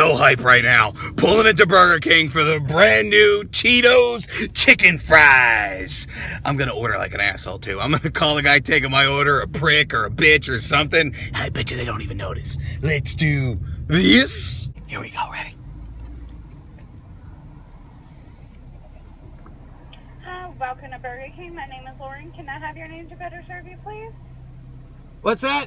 so hype right now. Pulling into Burger King for the brand new Cheetos chicken fries. I'm gonna order like an asshole too. I'm gonna call the guy taking my order a prick or a bitch or something. And I bet you they don't even notice. Let's do this. Here we go, ready? Hi, welcome to Burger King. My name is Lauren. Can I have your name to better serve you, please? What's that?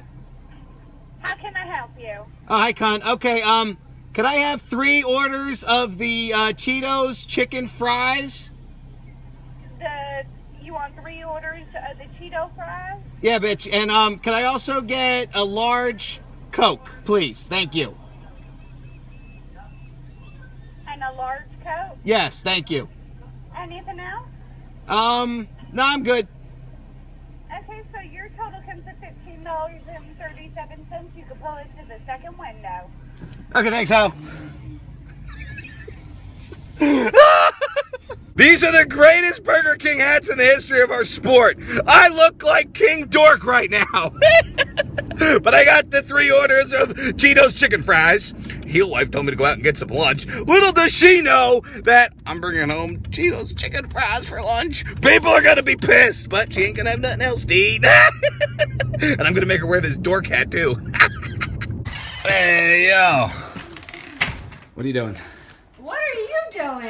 How can I help you? Oh, hi, Con. Okay, um, could I have three orders of the uh, Cheetos chicken fries? The you want three orders of the Cheeto fries? Yeah, bitch. And um, can I also get a large Coke, please? Thank you. And a large Coke? Yes, thank you. Anything else? Um, no, I'm good. Okay, so your total comes to fifteen dollars and thirty-seven cents. You can pull into the second window. Okay, thanks, Hal. These are the greatest Burger King hats in the history of our sport. I look like King Dork right now. but I got the three orders of Cheetos chicken fries. Heel wife told me to go out and get some lunch. Little does she know that I'm bringing home Cheetos chicken fries for lunch. People are gonna be pissed, but she ain't gonna have nothing else to eat. and I'm gonna make her wear this dork hat too. hey yo, what are you doing? What are you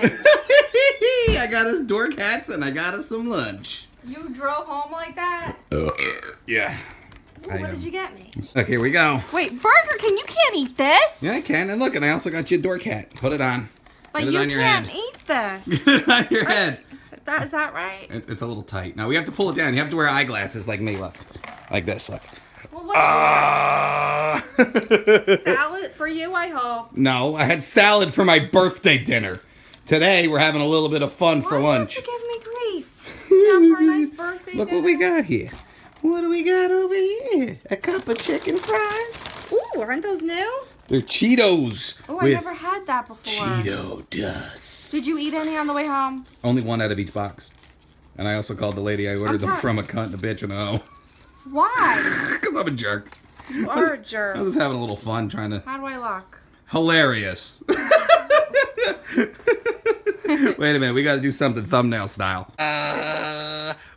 doing? I got us dork hats and I got us some lunch. you drove home like that? Yeah. Ooh, what did you get me? Okay, here we go. Wait, Burger King, you can't eat this. Yeah, I can. And look, and I also got you a dork hat. Put it on. but put it you on your can't head. eat this. Put it on your head. that, is that right? It- It's a little tight. Now we have to pull it down. You have to wear eyeglasses like me. Look, like this. Look. Well, what Ah. salad for you? I hope. no, I had salad for my birthday dinner. Today we're having a little bit of fun for lunch. don't you give me grief? Yeah, for a nice birthday Look dinner. what we got here. What do we got over here? A cup of chicken fries. Ooh, aren't those new? They're Cheetos Oh, I with never had that before. Cheeto dust. Did you eat any on the way home? Only one out of each box. And I also called the lady I ordered them from a cunt and a bitch and a hoe. Why? Because I'm a jerk. You are a jerk. I was having a little fun trying to. How do I lock? Hilarious. Wait a minute, we gotta do something thumbnail style. Uh,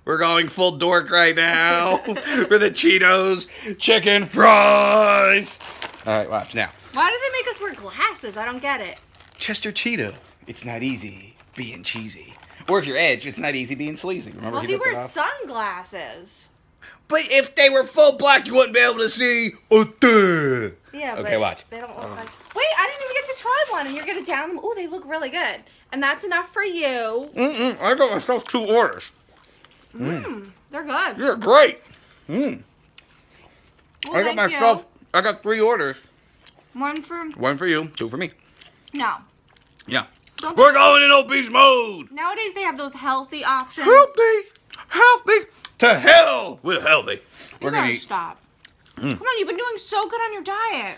we're going full dork right now for the Cheetos chicken fries. All right, watch now. Why do they make us wear glasses? I don't get it. Chester Cheeto. It's not easy being cheesy. Or if you're Edge, it's not easy being sleazy. Remember Well, he he wears sunglasses. But if they were full black, you wouldn't be able to see. a thing. Yeah, Okay, but watch. they don't look like. Wait, I didn't even get to try one, and you're gonna down them. Oh, they look really good, and that's enough for you. Mm-mm, I got myself two orders. Mmm, they're good. You're great. Mm. Well, I got thank you. myself. I got three orders. one for One for you, two for me. no. Yeah. Don't We're going in obese mode. Nowadays they have those healthy options. Healthy, healthy. To hell with healthy. You We're gonna eat. stop. Mm. Come on, you've been doing so good on your diet.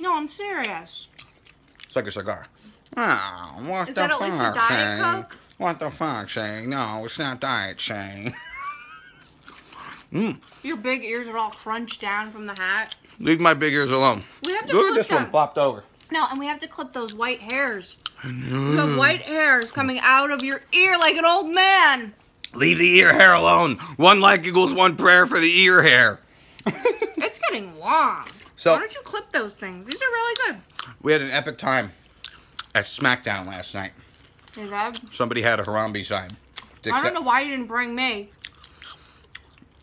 No, I'm serious. It's like a cigar. Oh, what Is the that at least a fuck, Diet Shane? Coke? What the fuck, Shane? No, it's not diet, Shane. mm. Your big ears are all crunched down from the hat. Leave my big ears alone. We have to Look at this one flopped over. No, and we have to clip those white hairs. You have white hairs coming out of your ear like an old man. Leave the ear hair alone. One like equals one prayer for the ear hair. It's getting long. So- Why don't you clip those things? These are really good. We had an epic time at SmackDown last night. That? Somebody had a Harambe sign. I don't know why you didn't bring me.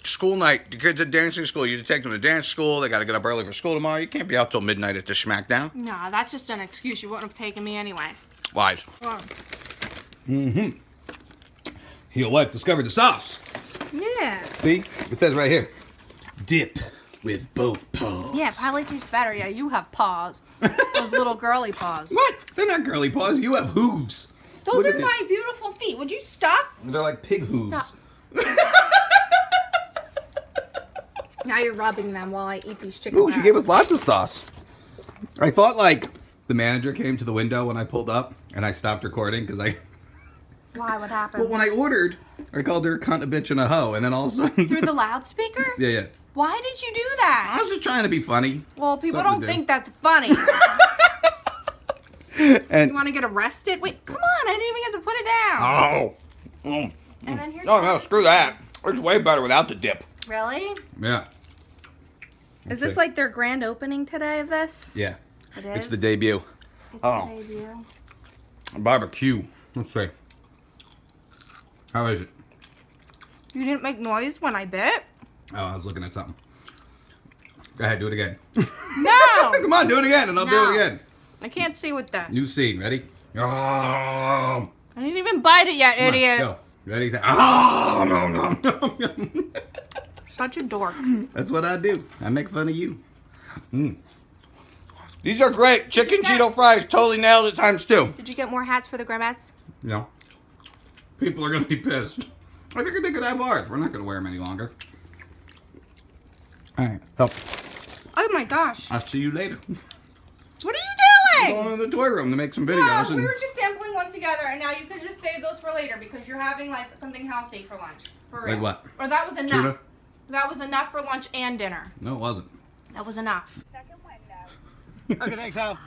School night. The kids at dancing school. You take them to dance school. They got to get up early for school tomorrow. You can't be out till midnight at the SmackDown. Nah, that's just an excuse. You wouldn't have taken me anyway. Wise. Mm-hmm. Heel wife discovered the sauce. yeah. See? It says right here. Dip with both paws. Yeah, probably tastes better. Yeah, you have paws. Those little girly paws. What? They're not girly paws. You have hooves. Those Look are my beautiful feet. Would you stop? They're like pig hooves. Stop. Now you're rubbing them while I eat these chicken. Ooh, she gave us lots of sauce. I thought like the manager came to the window when I pulled up and I stopped recording because I. Why? What happened? Well, when I ordered, I called her a cunt, a bitch, and a hoe, and then all of a sudden. Through the loudspeaker? yeah, yeah. Why did you do that? I was just trying to be funny. Well, people Something don't do. think that's funny. And You want to get arrested? Wait, come on! I didn't even get to put it down. Oh. Mm. and then here's No, no, screw that. It's way better without the dip. really. yeah, Is this like their grand opening today of this? yeah, It is. It's the debut. It's Oh. the debut. barbecue. Let's see. How is it? You didn't make noise when I bit. Oh, I was looking at something. Go ahead, do it again. No, Come on, do it again, and I'll No. do it again. I can't see with this. New scene. Ready? Oh, I didn't even bite it yet, come on, idiot. go. Ready? Say, ah, Oh, no, no, no. Such a dork. That's what I do. I make fun of you. Mm. These are great. Chicken get- Cheeto fries totally nailed it times two. Did you get more hats for the Gramettes? You know, people are gonna be pissed. I figured they could have ours. We're not gonna wear them any longer. All right. Help. Oh my gosh. I'll see you later. What are you doing? Going to the toy room to make some videos. No, we and- were just sampling one together, and now you could just save those for later because you're having like something healthy for lunch. For real. Like what? Or that was enough. Tuna? That was enough for lunch and dinner. No, it wasn't. That was enough. Second window. Okay, thanks, Al.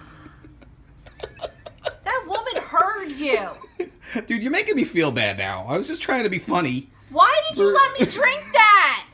That woman heard you. Dude, you're making me feel bad now. I was just trying to be funny. Why did you let me drink that?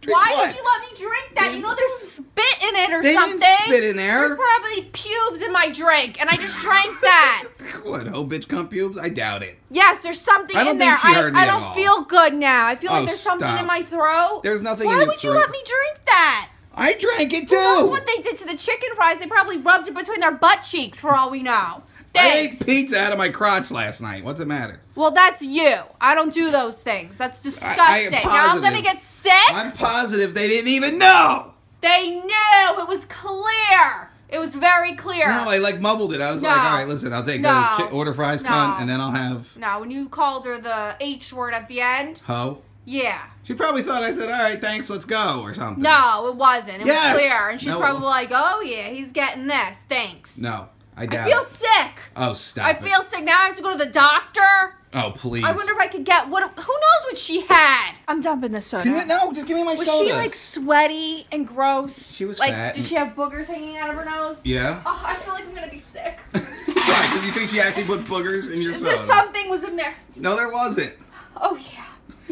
Drink Why what? did you let me drink that? You know there's spit in it or They didn't something. spit in there. There's probably pubes in my drink, and I just drank that. What, oh bitch cum pubes? I doubt it. Yes, there's something I don't in there. I, I don't feel good now. I feel Oh, like there's something in my throat. There's nothing Why would you let me drink that? I drank it too. Who knows what they did to the chicken fries? They probably rubbed it between their butt cheeks for all we know. I ate pizza out of my crotch last night. What's it matter? Well, that's you. I don't do those things. That's disgusting. am now I'm gonna get sick. I'm positive they didn't even know. They knew. It was clear. It was very clear. No, I like mumbled it. I was No. like, all right, listen, I'll take No. the order fries, No. cunt, and then I'll have Now, when you called her the H word at the end, ho. yeah. She probably thought I said, all right, thanks, let's go, or something. No, it wasn't. It Yes. was clear. And she's No. probably like, oh, yeah, he's getting this. Thanks. No, I I feel it. sick. Oh, stop I it. feel sick. Now I have to go to the doctor. Oh, please. I wonder if I could get what. Who knows what she had? I'm dumping this soda. You- no, just give me my Was soda. Was she like sweaty and gross? She was like, fat did and- she have boogers hanging out of her nose? Yeah? Oh, I feel like I'm gonna be sick. Why? Because you think she actually put boogers in your soda? There's something was in there. No, there wasn't. Oh yeah.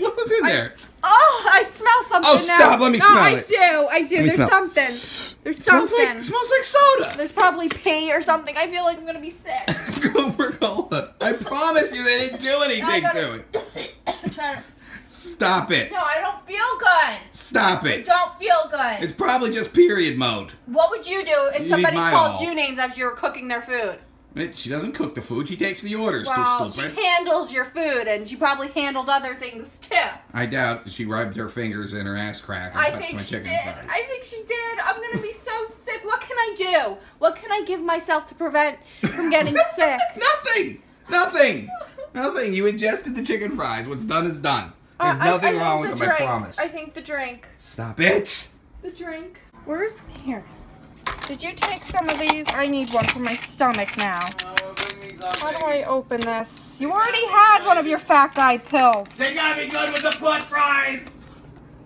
What was in I- there? Oh, I smell something Oh, now. stop, let me no, smell I it. I do. I do. me There's smell. something. There's Smells something. like, smells like soda. There's probably pee or something. I feel like I'm gonna be sick. Coca-Cola. I promise you they didn't do anything gotta- to it. I'm trying to- Stop it. No, I don't feel good. Stop I it. don't feel good. It's probably just period mode. What would you do if You somebody called all. you names as you were cooking their food? It, she doesn't cook the food. She takes the orders. Well, she handles your food, and she probably handled other things too. I doubt she rubbed her fingers in her ass crack I think she did. fries. I think she did. I'm gonna be so sick. What can I do? What can I give myself to prevent from getting sick? Nothing. Nothing. Nothing. You ingested the chicken fries. What's done is done. There's Uh, I- nothing I think wrong the with them. I promise. I think the drink. Stop it. The drink. Where's here? Did you take some of these? I need one for my stomach now. How do I open this? You already had one of your fat guy pills. They gotta be good with the butt fries.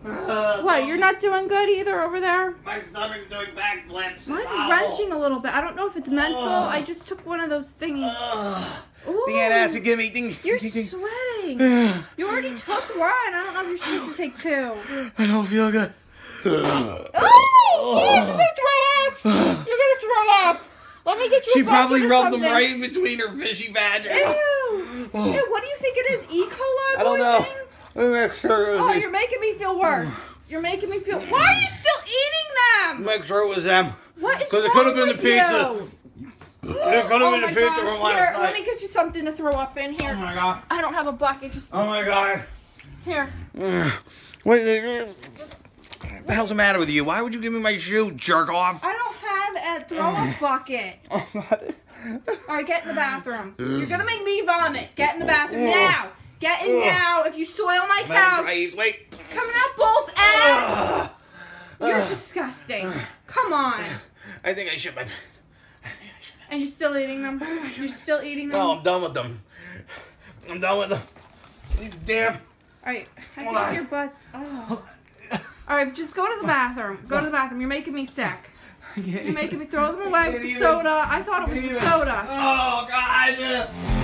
What? You're not doing good either over there. My stomach's doing backflips. Mine's Ow. wrenching a little bit. I don't know if it's mental. I just took one of those thingies. Ugh. Ooh, The antacid, give me. Ding, You're ding, ding. sweating. You already took one. I don't know if you're supposed to take two. I don't feel good. Oh! You're gonna throw up. You're gonna throw up. Let me get you. She probably rubbed them right in between her fishy vag. Ew. Oh. Ew. What do you think it is? E. coli I don't know. Let me make sure it Oh, was you're making me feel worse. You're making me feel. Why are you still eating them? Make sure it was them. What is 'Cause it could have been the pizza. It could have Oh been the pizza gosh. from last Here, night. let me get you something to throw up in here. Oh my god. I don't have a bucket. Just Oh my god. here. Wait, what the hell's the matter with you? Why would you give me my shoe, jerk off? I don't have a throw up bucket. Oh god. All right, get in the bathroom. You're gonna make me vomit. Get in the bathroom oh. now. Get in oh. now. If you soil my couch, Guys, wait. it's coming out both ends. Ah. You're disgusting. Come on. I think I should. My... And you're still eating them. You're still eating them. No, I'm done with them. I'm done with them. These damn. All right. I Hold think on. your butt's. Oh. All right, just go to the bathroom. Go to the bathroom. You're making me sick. You're making me throw them away with the soda. I thought it was the soda. Oh God!